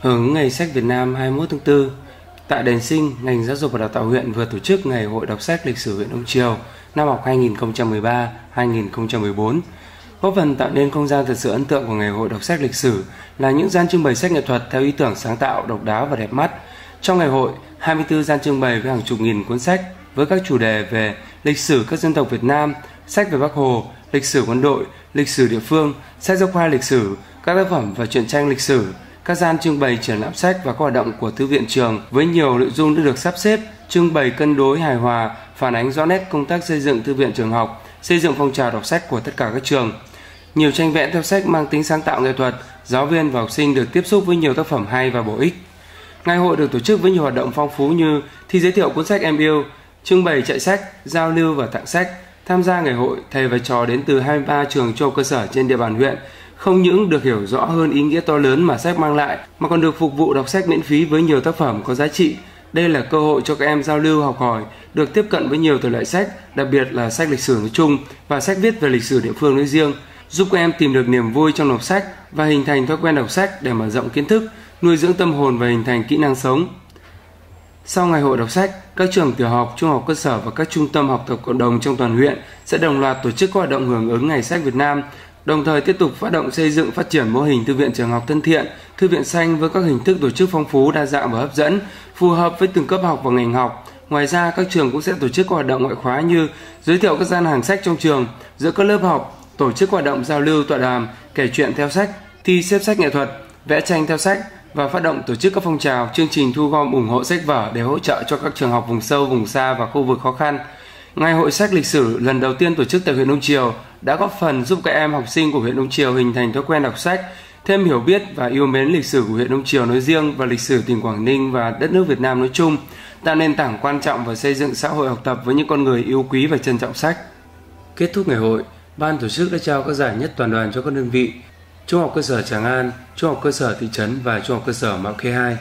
Hưởng ứng Ngày sách Việt Nam 21 tháng 4, tại Đền Sinh, ngành giáo dục và đào tạo huyện vừa tổ chức Ngày hội đọc sách lịch sử huyện Đông Triều năm học 2013-2014. Góp phần tạo nên không gian thật sự ấn tượng của Ngày hội đọc sách lịch sử là những gian trưng bày sách nghệ thuật theo ý tưởng sáng tạo, độc đáo và đẹp mắt. Trong ngày hội, 24 gian trưng bày với hàng chục nghìn cuốn sách với các chủ đề về lịch sử các dân tộc Việt Nam, sách về Bắc Hồ, lịch sử quân đội, lịch sử địa phương, sách giáo khoa lịch sử, các tác phẩm và truyện tranh lịch sử, các gian trưng bày triển lãm sách và các hoạt động của thư viện trường với nhiều nội dung đã được sắp xếp, trưng bày cân đối hài hòa, phản ánh rõ nét công tác xây dựng thư viện trường học, xây dựng phong trào đọc sách của tất cả các trường. Nhiều tranh vẽ theo sách mang tính sáng tạo nghệ thuật, giáo viên và học sinh được tiếp xúc với nhiều tác phẩm hay và bổ ích. Ngày hội được tổ chức với nhiều hoạt động phong phú như thi giới thiệu cuốn sách em yêu, trưng bày chạy sách, giao lưu và tặng sách. Tham gia ngày hội, thầy và trò đến từ 23 trường trung cơ sở trên địa bàn huyện không những được hiểu rõ hơn ý nghĩa to lớn mà sách mang lại mà còn được phục vụ đọc sách miễn phí với nhiều tác phẩm có giá trị. Đây là cơ hội cho các em giao lưu học hỏi, được tiếp cận với nhiều thể loại sách, đặc biệt là sách lịch sử nói chung và sách viết về lịch sử địa phương nói riêng, giúp các em tìm được niềm vui trong đọc sách và hình thành thói quen đọc sách để mở rộng kiến thức, nuôi dưỡng tâm hồn và hình thành kỹ năng sống. Sau ngày hội đọc sách, các trường tiểu học, trung học cơ sở và các trung tâm học tập cộng đồng trong toàn huyện sẽ đồng loạt tổ chức các hoạt động hưởng ứng Ngày sách Việt Nam đồng thời tiếp tục phát động xây dựng phát triển mô hình thư viện trường học thân thiện, thư viện xanh với các hình thức tổ chức phong phú, đa dạng và hấp dẫn, phù hợp với từng cấp học và ngành học. Ngoài ra, các trường cũng sẽ tổ chức các hoạt động ngoại khóa như giới thiệu các gian hàng sách trong trường, giữa các lớp học, tổ chức hoạt động giao lưu tọa đàm, kể chuyện theo sách, thi xếp sách nghệ thuật, vẽ tranh theo sách và phát động tổ chức các phong trào, chương trình thu gom ủng hộ sách vở để hỗ trợ cho các trường học vùng sâu, vùng xa và khu vực khó khăn. Ngày hội sách lịch sử lần đầu tiên tổ chức tại huyện Đông Triều đã góp phần giúp các em học sinh của huyện Đông Triều hình thành thói quen đọc sách, thêm hiểu biết và yêu mến lịch sử của huyện Đông Triều nói riêng và lịch sử tỉnh Quảng Ninh và đất nước Việt Nam nói chung, tạo nền tảng quan trọng và xây dựng xã hội học tập với những con người yêu quý và trân trọng sách. Kết thúc ngày hội, ban tổ chức đã trao các giải nhất toàn đoàn cho các đơn vị Trung học cơ sở Tràng An, Trung học cơ sở thị trấn và Trung học cơ sở Mạo Khê 2.